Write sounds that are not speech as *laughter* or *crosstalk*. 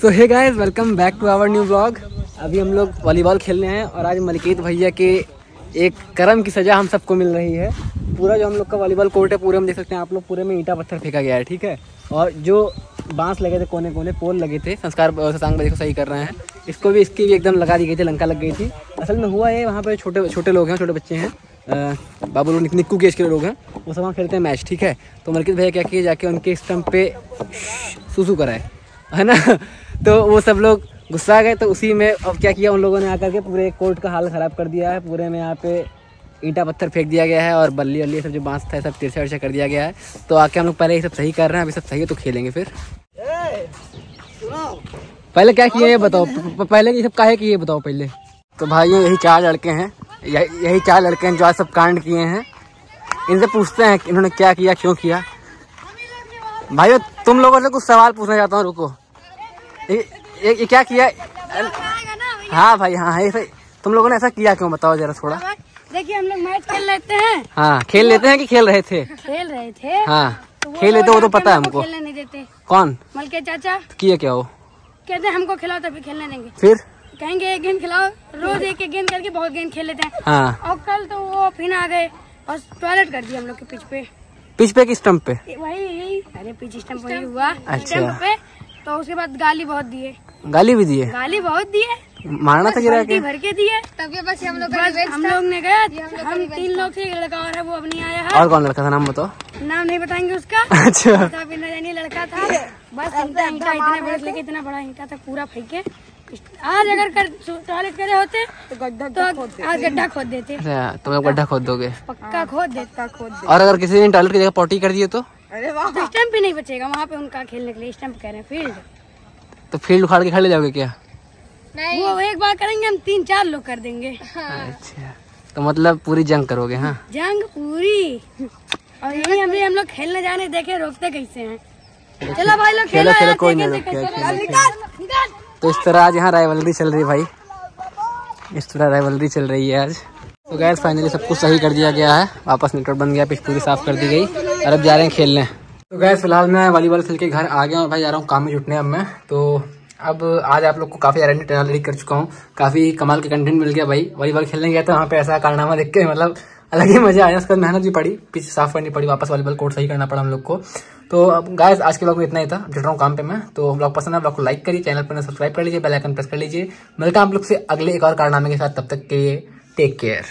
So hey guys welcome back to our new blog अभी हम लोग वॉलीबॉल खेलने हैं और आज मलिकीत भैया के एक कर्म की सज़ा हम सबको मिल रही है। पूरा जो हम लोग का वॉलीबॉल कोर्ट है, पूरे में देख सकते हैं, आप लोग पूरे में ईंटा पत्थर फेंका गया है, ठीक है? और जो बाँस लगे थे कोने कोने पोल लगे थे, संस्कार शशांक भाई को सही कर रहे हैं। इसको भी, इसकी भी एकदम लगा दी गई थी, लंका लग गई थी। असल में हुआ है वहाँ पर छोटे छोटे लोग हैं, छोटे बच्चे हैं। बाबू लोग निक्कू केज के लोग हैं। वो सब वहाँ खेलते हैं मैच ठीक है? तो मलकित भैया क्या किए, जाके उनके स्टम्प पे सुसु कराए, है ना? तो वो सब लोग गुस्सा गए तो उसी में अब क्या किया उन लोगों ने आकर के पूरे कोर्ट का हाल ख़राब कर दिया है। पूरे में यहाँ पे ईंटा पत्थर फेंक दिया गया है और बल्ली वल्ली सब जो बाँस था सब तिरछा वर्छा कर दिया गया है। तो आके हम लोग पहले ये सब सही कर रहे हैं, अभी सब सही है तो खेलेंगे फिर। पहले क्या किया, ये बताओ। पहले ये सब काहे किए, ये बताओ पहले। तो भाइयों, यही चार लड़के हैं। यही चार लड़के हैं जो आज सब कांड किए हैं। इनसे पूछते हैं कि इन्होंने क्या किया, क्यों किया। भाइयों, तुम लोगों से कुछ सवाल पूछना चाहता हूँ, रुको। ये, ये, ये क्या किया? हाँ भाई हाँ ये सही तुम लोगों ने ऐसा किया क्यों? बताओ जरा थोड़ा। देखिए हम लोग मैच खेल लेते हैं। हाँ खेल लेते हैं कि खेल रहे थे? खेल रहे थे। हाँ तो खेल लेते वो तो पता है हमको खेलने नहीं देते। कौन? मलके चाचा। किए क्या वो? कहते हैं हमको खिलाओ तभी खेलने देंगे। फिर? कहेंगे एक गेंद खिलाओ। रोज एक एक गेंद करके बहुत गेंद खेल लेते हैं। हाँ। और कल तो वो फिर आ गए और टॉयलेट कर दिया हम लोग के पिच पे। पिच पे कि स्टम्प पे? वही यही अरे पिच स्टम्प वही हुआ। अच्छा। स्टम्प पे तो उसके बाद गाली बहुत दिए गाली भी दिए गाली बहुत दिए मारना था गिरा के। भर के दिए तभी बस हम लोग हम लोग ने गया हम तीन लोग थे लड़का और है वो अब नहीं आया है। और कौन लड़का था? नाम बताओ। नाम नहीं बताएँगे उसका। *laughs* अच्छा। लड़का था। बस ईंटा ईंटा इतने बड़े लेके इतना बड़ा ईंटा था पूरा फेंके। आज अगर कर टॉयलेट करे होते तो गड्ढा तो आज गड्ढा खोद देते। अच्छा तुम लोग गड्ढा खोद दोगे? पक्का खोद देता खोद और अगर किसी ने टॉयलेट की जगह पॉटी कर दिए तो? तो स्टम्प भी नहीं बचेगा वहाँ पे उनका खेलने के लिए स्टम्प कह रहे हैं फ़ील्ड। तो फ़ील्ड उखाड़ के खड़े जाओगे क्या? नहीं। वो एक बार करेंगे हम तीन चार लोग कर देंगे। अच्छा। तो मतलब पूरी जंग करोगे हाँ? जंग पूरी। और यही हम हम लोग खेलने जाने देखे रोकते कैसे हैं? चलो भाई लोग खेलो खेलो कोई नहीं तो इस तरह आज यहाँ राइवलरी चल रही है भाई। इस तरह राइवलरी चल रही है आज। तो गैस फाइनली सब कुछ सही कर दिया गया है। वापस नेटवर्क बन गया पिच पूरी साफ़ कर दी गई। और अब जा रहे हैं खेलने। तो गैस फ़िलहाल मैं वॉलीबॉल खेल के घर आ गया और भाई जा रहा हूँ काम में जुटने अब मैं। तो अब आज आप लोग को काफ़ी रेडी कर चुका हूँ। काफ़ी कमाल के कंटेंट मिल गया भाई। वॉलीबॉल खेलने गया था, वहाँ पे ऐसा कारनामा देख के मतलब अलग ही मज़ा आया। उसके बाद मेहनत भी पड़ी, पीछे साफ़ करनी पड़ी, वापस वॉलीबॉल कोर्ट सही करना पड़ा हम लोग को। तो अब गाइस आज के ब्लॉग में इतना ही था। जुट रहा हूँ काम पे मैं। तो ब्लॉग पसंद है ब्लॉग को लाइक करिए चैनल पर सब्सक्राइब कर लीजिए बेल आइकन प्रेस कर लीजिए। मिलता हूँ आप लोग से अगले एक और कारनामे के साथ। तब तक के लिए टेक केयर